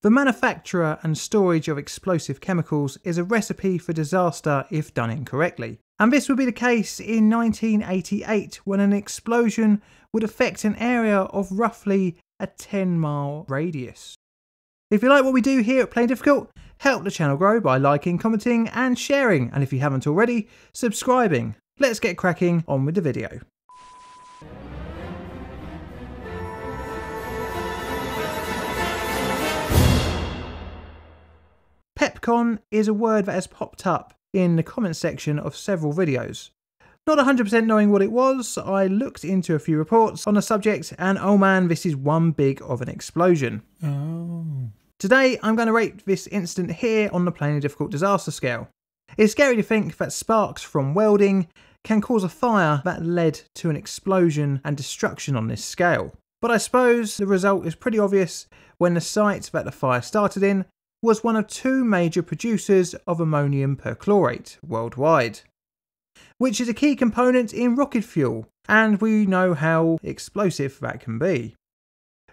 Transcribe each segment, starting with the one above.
The manufacture and storage of explosive chemicals is a recipe for disaster if done incorrectly. And this would be the case in 1988 when an explosion would affect an area of roughly a 10 mile radius. If you like what we do here at Plainly Difficult, help the channel grow by liking, commenting, and sharing. And if you haven't already, subscribing. Let's get cracking on with the video. Is a word that has popped up in the comments section of several videos. Not 100% knowing what it was, I looked into a few reports on the subject and oh man, this is one big of an explosion. Oh. Today, I'm going to rate this incident here on the Plainly Difficult Disaster scale. It's scary to think that sparks from welding can cause a fire that led to an explosion and destruction on this scale. But I suppose the result is pretty obvious when the site that the fire started in was one of two major producers of ammonium perchlorate worldwide, which is a key component in rocket fuel, and we know how explosive that can be.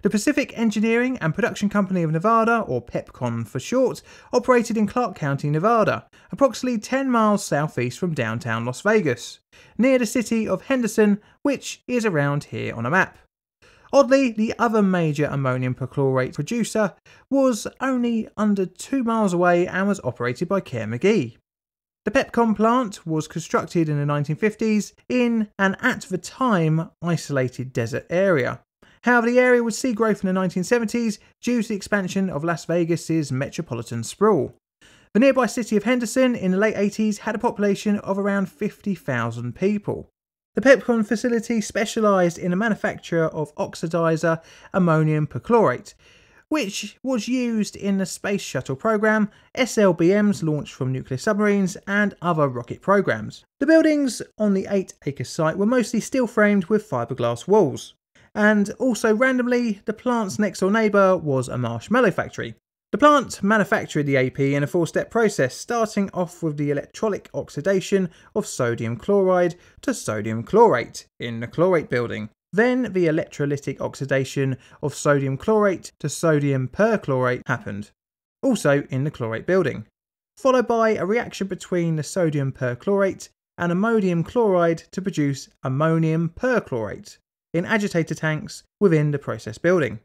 The Pacific Engineering and Production Company of Nevada, or PEPCON for short, operated in Clark County, Nevada, approximately 10 miles southeast from downtown Las Vegas, near the city of Henderson, which is around here on a map. Oddly, the other major ammonium perchlorate producer was only under two miles away and was operated by Kerr McGee. The Pepcon plant was constructed in the 1950s in an at the time isolated desert area. However, the area would see growth in the 1970s due to the expansion of Las Vegas's metropolitan sprawl. The nearby city of Henderson in the late 80s had a population of around 50,000 people. The Pepcon facility specialised in the manufacture of oxidizer ammonium perchlorate, which was used in the Space Shuttle program, SLBMs launched from nuclear submarines, and other rocket programs. The buildings on the 8 acre site were mostly steel framed with fiberglass walls. And also randomly, the plant's next door neighbour was a marshmallow factory. The plant manufactured the AP in a four step process, starting off with the electrolytic oxidation of sodium chloride to sodium chlorate in the chlorate building. Then the electrolytic oxidation of sodium chlorate to sodium perchlorate happened, also in the chlorate building, followed by a reaction between the sodium perchlorate and ammonium chloride to produce ammonium perchlorate in agitator tanks within the process building.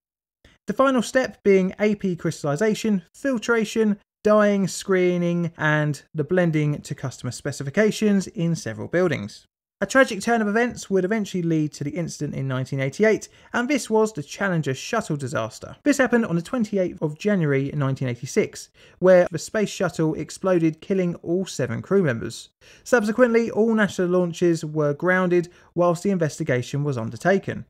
The final step being AP crystallization, filtration, dyeing, screening, and the blending to customer specifications in several buildings. A tragic turn of events would eventually lead to the incident in 1988, and this was the Challenger shuttle disaster. This happened on the 28th of January 1986, where the space shuttle exploded, killing all seven crew members. Subsequently, all NASA launches were grounded whilst the investigation was undertaken.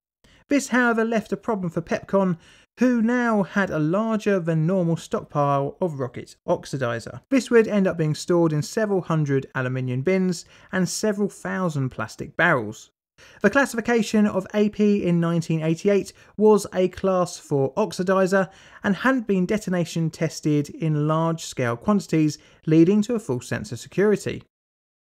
This, however, left a problem for Pepcon, who now had a larger than normal stockpile of rocket oxidizer. This would end up being stored in several hundred aluminium bins and several thousand plastic barrels. The classification of AP in 1988 was a class 4 oxidizer and hadn't been detonation tested in large scale quantities, leading to a false sense of security.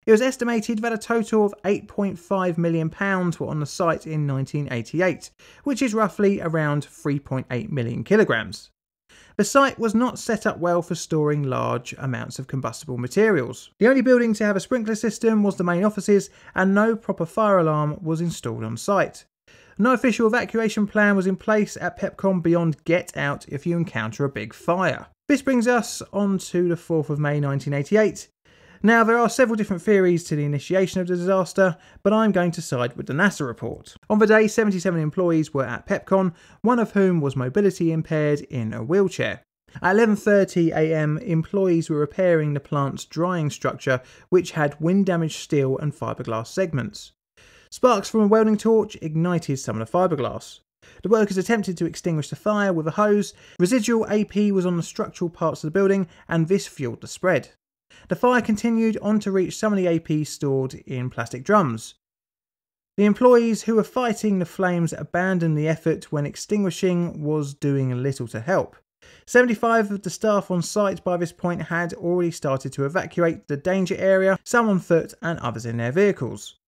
It was estimated that a total of £8.5 million were on the site in 1988, which is roughly around 3.8 million kilograms. The site was not set up well for storing large amounts of combustible materials. The only building to have a sprinkler system was the main offices, and no proper fire alarm was installed on site. No official evacuation plan was in place at Pepcon beyond get out if you encounter a big fire. This brings us on to the 4th of May 1988, now, there are several different theories to the initiation of the disaster, but I'm going to side with the NASA report. On the day, 77 employees were at PepCon, one of whom was mobility impaired in a wheelchair. At 11.30am, employees were repairing the plant's drying structure, which had wind-damaged steel and fiberglass segments. Sparks from a welding torch ignited some of the fiberglass. The workers attempted to extinguish the fire with a hose. Residual AP was on the structural parts of the building, and this fueled the spread. The fire continued on to reach some of the AP stored in plastic drums. The employees who were fighting the flames abandoned the effort when extinguishing was doing little to help. 75 of the staff on site by this point had already started to evacuate the danger area, some on foot and others in their vehicles.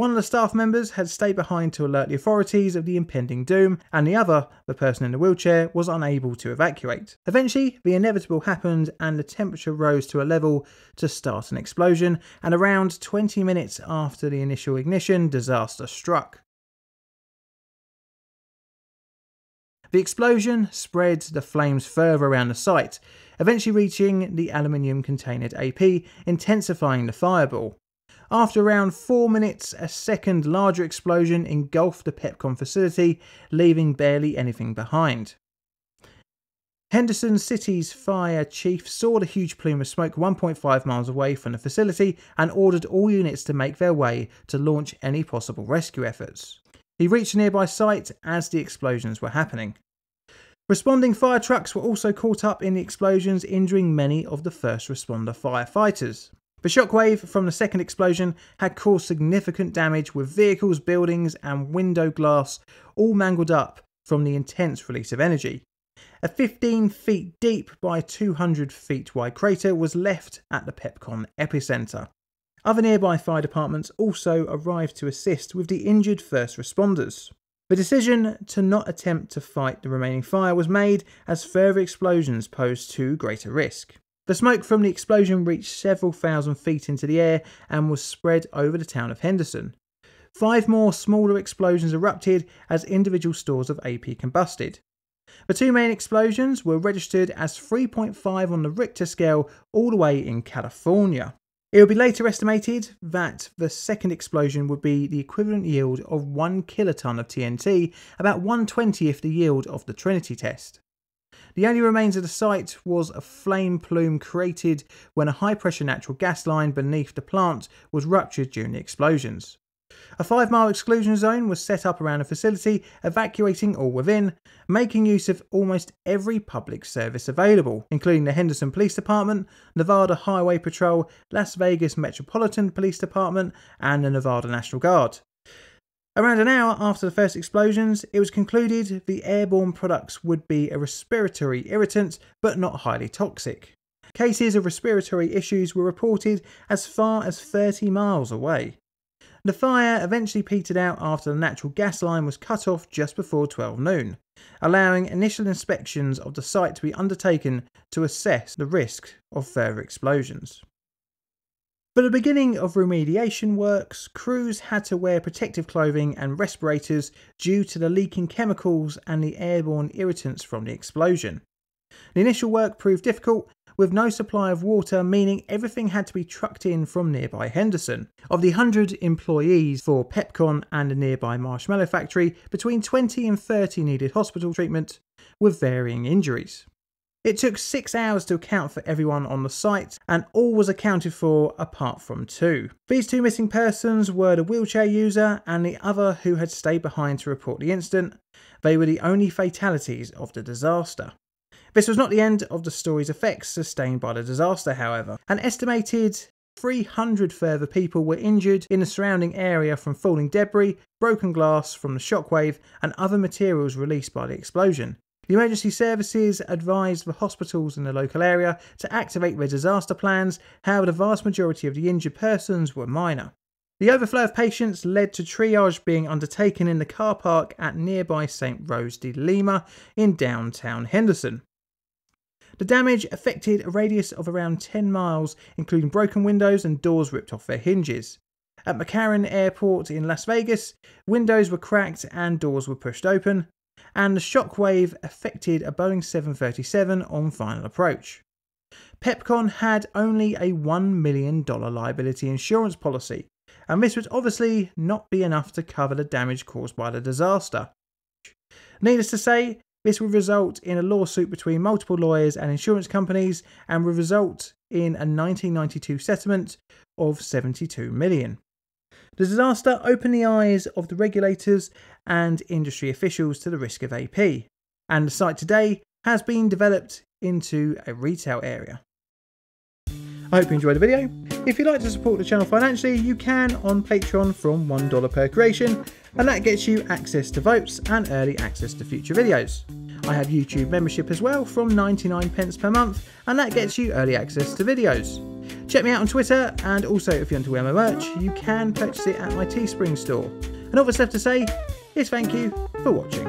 One of the staff members had stayed behind to alert the authorities of the impending doom, and the other, the person in the wheelchair, was unable to evacuate. Eventually, the inevitable happened and the temperature rose to a level to start an explosion, and around 20 minutes after the initial ignition, disaster struck. The explosion spread the flames further around the site, eventually reaching the aluminium container AP, intensifying the fireball. After around 4 minutes, a second larger explosion engulfed the Pepcon facility, leaving barely anything behind. Henderson City's fire chief saw the huge plume of smoke 1.5 miles away from the facility and ordered all units to make their way to launch any possible rescue efforts. He reached a nearby site as the explosions were happening. Responding fire trucks were also caught up in the explosions, injuring many of the first responder firefighters. The shockwave from the second explosion had caused significant damage with vehicles, buildings, and window glass all mangled up from the intense release of energy. A 15 feet deep by 200 feet wide crater was left at the Pepcon epicenter. Other nearby fire departments also arrived to assist with the injured first responders. The decision to not attempt to fight the remaining fire was made as further explosions posed too great a risk. The smoke from the explosion reached several thousand feet into the air and was spread over the town of Henderson. Five more smaller explosions erupted as individual stores of AP combusted. The two main explosions were registered as 3.5 on the Richter scale all the way in California. It would be later estimated that the second explosion would be the equivalent yield of 1 kiloton of TNT, about 120th the yield of the Trinity test. The only remains of the site was a flame plume created when a high pressure natural gas line beneath the plant was ruptured during the explosions. A five mile exclusion zone was set up around the facility, evacuating all within, making use of almost every public service available, including the Henderson Police Department, Nevada Highway Patrol, Las Vegas Metropolitan Police Department, and the Nevada National Guard. Around an hour after the first explosions, it was concluded the airborne products would be a respiratory irritant but not highly toxic. Cases of respiratory issues were reported as far as 30 miles away. The fire eventually petered out after the natural gas line was cut off just before 12 noon, allowing initial inspections of the site to be undertaken to assess the risk of further explosions. For the beginning of remediation works, crews had to wear protective clothing and respirators due to the leaking chemicals and the airborne irritants from the explosion. The initial work proved difficult, with no supply of water, meaning everything had to be trucked in from nearby Henderson. Of the 100 employees for Pepcon and the nearby Marshmallow factory, between 20 and 30 needed hospital treatment, with varying injuries. It took six hours to account for everyone on the site, and all was accounted for apart from two. These two missing persons were the wheelchair user and the other who had stayed behind to report the incident. They were the only fatalities of the disaster. This was not the end of the story's effects sustained by the disaster, however. An estimated 300 further people were injured in the surrounding area from falling debris, broken glass from the shockwave, and other materials released by the explosion. The emergency services advised the hospitals in the local area to activate their disaster plans, however, the vast majority of the injured persons were minor. The overflow of patients led to triage being undertaken in the car park at nearby St. Rose de Lima in downtown Henderson. The damage affected a radius of around 10 miles, including broken windows and doors ripped off their hinges. At McCarran Airport in Las Vegas, windows were cracked and doors were pushed open, and the shockwave affected a Boeing 737 on final approach. Pepcon had only a $1 million liability insurance policy, and this would obviously not be enough to cover the damage caused by the disaster. Needless to say, this would result in a lawsuit between multiple lawyers and insurance companies and would result in a 1992 settlement of 72 million. The disaster opened the eyes of the regulators and industry officials to the risk of AP, and the site today has been developed into a retail area. I hope you enjoyed the video. If you'd like to support the channel financially, you can on Patreon from $1 per creation, and that gets you access to votes and early access to future videos. I have YouTube membership as well from 99 pence per month, and that gets you early access to videos. Check me out on Twitter, and also if you want to wear my merch, you can purchase it at my Teespring store. And all that's left to say is thank you for watching.